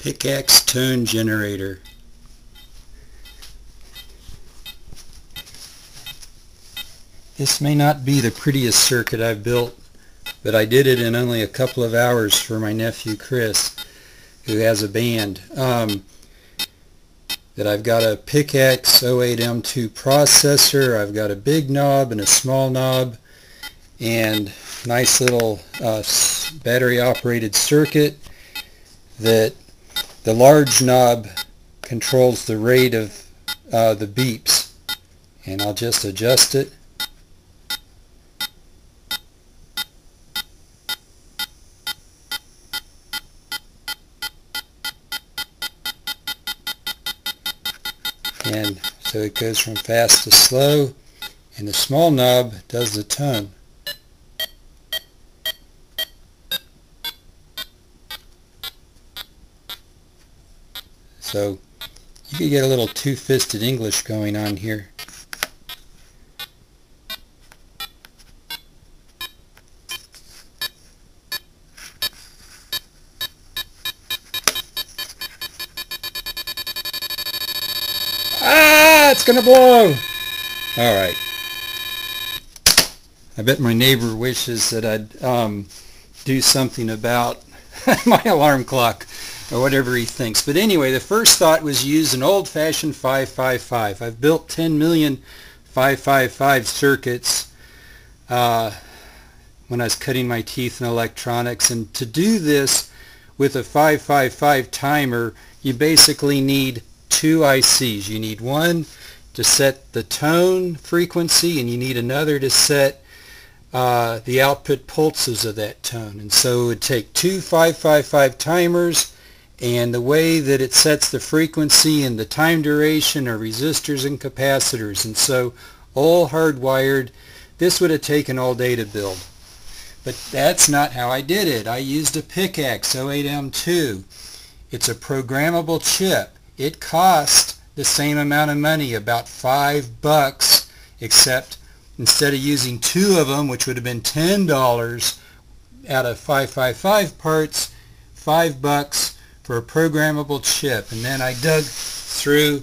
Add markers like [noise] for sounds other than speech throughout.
PICAXE tone generator. This may not be the prettiest circuit I've built, but I did it in only a couple of hours for my nephew Chris, who has a band. Um, that I've got a PICAXE 08M2 processor, I've got a big knob and a small knob, and nice little uh, battery operated circuit that the large knob controls the rate of uh, the beeps. And I'll just adjust it. And so it goes from fast to slow. And the small knob does the tone So you could get a little two-fisted English going on here. Ah, it's gonna blow! Alright. I bet my neighbor wishes that I'd um, do something about [laughs] my alarm clock or whatever he thinks. But anyway, the first thought was use an old-fashioned 555. I've built 10 million 555 circuits uh, when I was cutting my teeth in electronics. And to do this with a 555 timer, you basically need two ICs. You need one to set the tone frequency and you need another to set uh, the output pulses of that tone. And so it would take two 555 timers and the way that it sets the frequency and the time duration are resistors and capacitors. And so all hardwired this would have taken all day to build. But that's not how I did it. I used a PICAXE 08M2 it's a programmable chip. It cost the same amount of money about five bucks except instead of using two of them which would have been ten dollars out of 555 parts five bucks for a programmable chip and then I dug through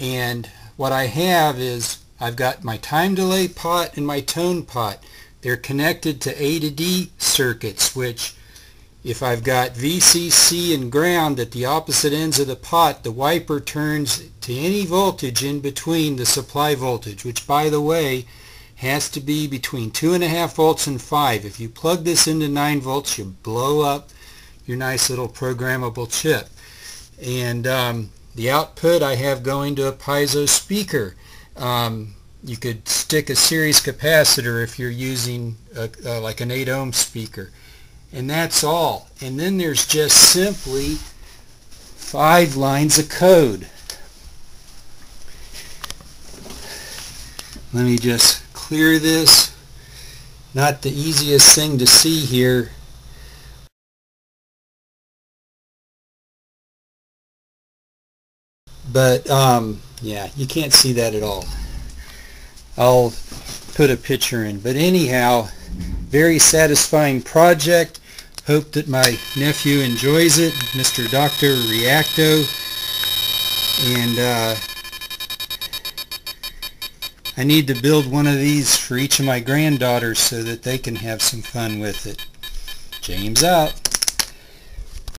and what I have is I've got my time delay pot and my tone pot they're connected to A to D circuits which if I've got VCC and ground at the opposite ends of the pot the wiper turns to any voltage in between the supply voltage which by the way has to be between 2.5 volts and 5. If you plug this into 9 volts you blow up your nice little programmable chip. And um, the output I have going to a piezo speaker. Um, you could stick a series capacitor if you're using a, uh, like an 8 ohm speaker. And that's all. And then there's just simply five lines of code. Let me just clear this. Not the easiest thing to see here but um, yeah you can't see that at all I'll put a picture in but anyhow very satisfying project hope that my nephew enjoys it Mr. Dr. Reacto and uh, I need to build one of these for each of my granddaughters so that they can have some fun with it James out